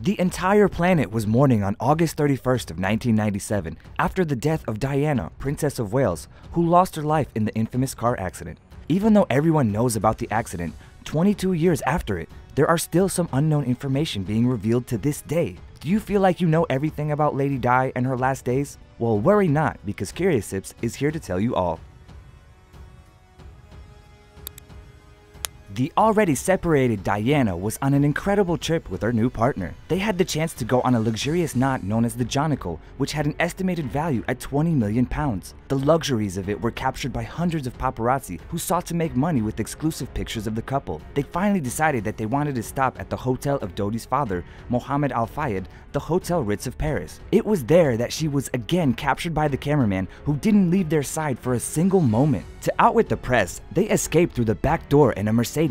The entire planet was mourning on August 31st of 1997 after the death of Diana, Princess of Wales, who lost her life in the infamous car accident. Even though everyone knows about the accident, 22 years after it, there are still some unknown information being revealed to this day. Do you feel like you know everything about Lady Di and her last days? Well, worry not, because CurioSips is here to tell you all. The already separated Diana was on an incredible trip with her new partner. They had the chance to go on a luxurious yacht known as the Jonikal, which had an estimated value at 20 million pounds. The luxuries of it were captured by hundreds of paparazzi who sought to make money with exclusive pictures of the couple. They finally decided that they wanted to stop at the hotel of Dodi's father, Mohammed Al Fayed, the Hotel Ritz of Paris. It was there that she was again captured by the cameraman who didn't leave their side for a single moment. To outwit the press, they escaped through the back door in a Mercedes.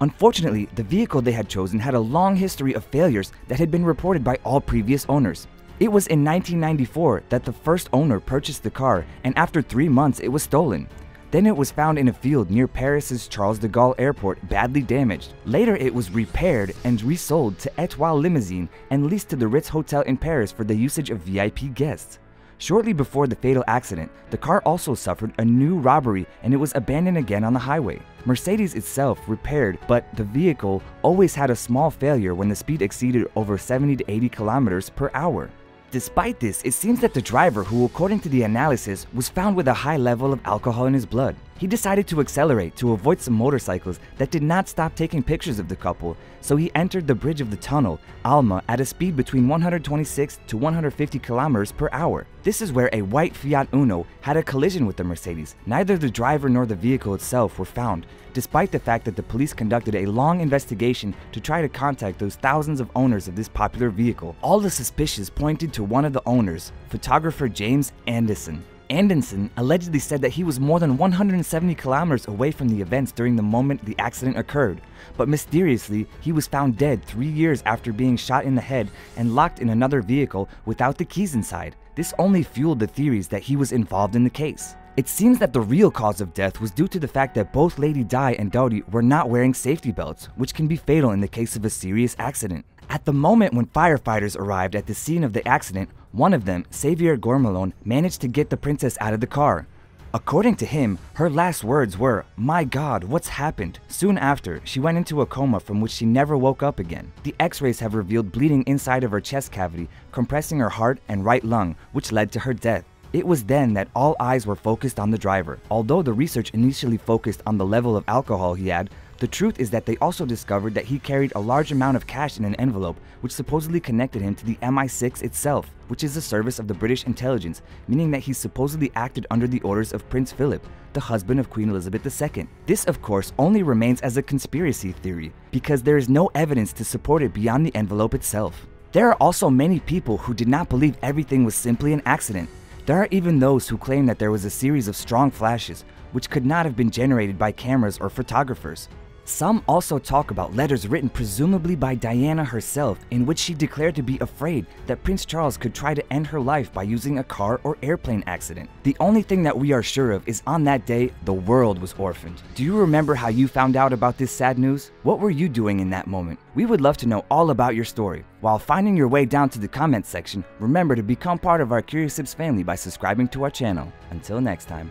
Unfortunately, the vehicle they had chosen had a long history of failures that had been reported by all previous owners. It was in 1994 that the first owner purchased the car, and after three months it was stolen. Then it was found in a field near Paris's Charles de Gaulle Airport badly damaged. Later it was repaired and resold to Etoile Limousine and leased to the Ritz Hotel in Paris for the usage of VIP guests. Shortly before the fatal accident, the car also suffered a new robbery and it was abandoned again on the highway. Mercedes itself repaired, but the vehicle always had a small failure when the speed exceeded over 70 to 80 kilometers per hour. Despite this, it seems that the driver, who according to the analysis was found with a high level of alcohol in his blood, he decided to accelerate to avoid some motorcycles that did not stop taking pictures of the couple, so he entered the bridge of the tunnel, Alma, at a speed between 126 to 150 kilometers per hour. This is where a white Fiat Uno had a collision with the Mercedes. Neither the driver nor the vehicle itself were found, despite the fact that the police conducted a long investigation to try to contact those thousands of owners of this popular vehicle. All the suspicions pointed to one of the owners, photographer James Andanson. Andanson allegedly said that he was more than 170 kilometers away from the events during the moment the accident occurred, but mysteriously, he was found dead three years after being shot in the head and locked in another vehicle without the keys inside. This only fueled the theories that he was involved in the case. It seems that the real cause of death was due to the fact that both Lady Di and Dodi were not wearing safety belts, which can be fatal in the case of a serious accident. At the moment when firefighters arrived at the scene of the accident, one of them, Xavier Gourmelon, managed to get the princess out of the car. According to him, her last words were, My god, what's happened? Soon after, she went into a coma from which she never woke up again. The x-rays have revealed bleeding inside of her chest cavity, compressing her heart and right lung, which led to her death. It was then that all eyes were focused on the driver. Although the research initially focused on the level of alcohol he had, the truth is that they also discovered that he carried a large amount of cash in an envelope, which supposedly connected him to the MI6 itself, which is a service of the British intelligence, meaning that he supposedly acted under the orders of Prince Philip, the husband of Queen Elizabeth II. This, of course, only remains as a conspiracy theory, because there is no evidence to support it beyond the envelope itself. There are also many people who did not believe everything was simply an accident. There are even those who claim that there was a series of strong flashes, which could not have been generated by cameras or photographers. Some also talk about letters written presumably by Diana herself in which she declared to be afraid that Prince Charles could try to end her life by using a car or airplane accident. The only thing that we are sure of is on that day, the world was orphaned. Do you remember how you found out about this sad news? What were you doing in that moment? We would love to know all about your story. While finding your way down to the comments section, remember to become part of our CurioSips family by subscribing to our channel. Until next time.